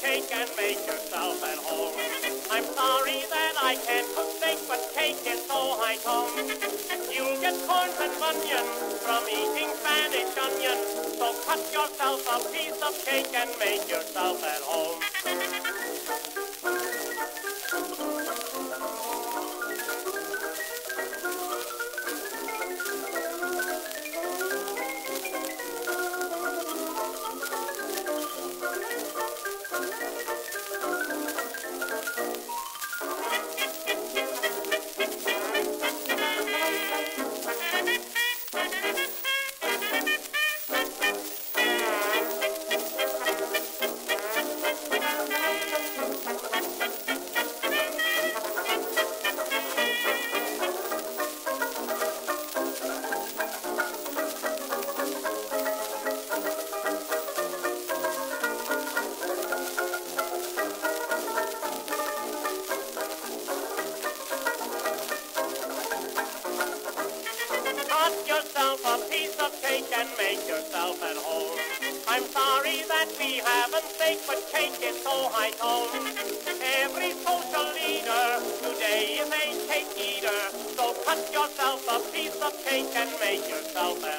cake and make yourself at home. I'm sorry that I can't cook steak, but cake is so high tone. You'll get corns and bunions from eating Spanish onion. So cut yourself a piece of cake and make yourself at home. That we haven't steak, but cake is so high tone. Every social leader today is a cake eater. So cut yourself a piece of cake and make yourself home.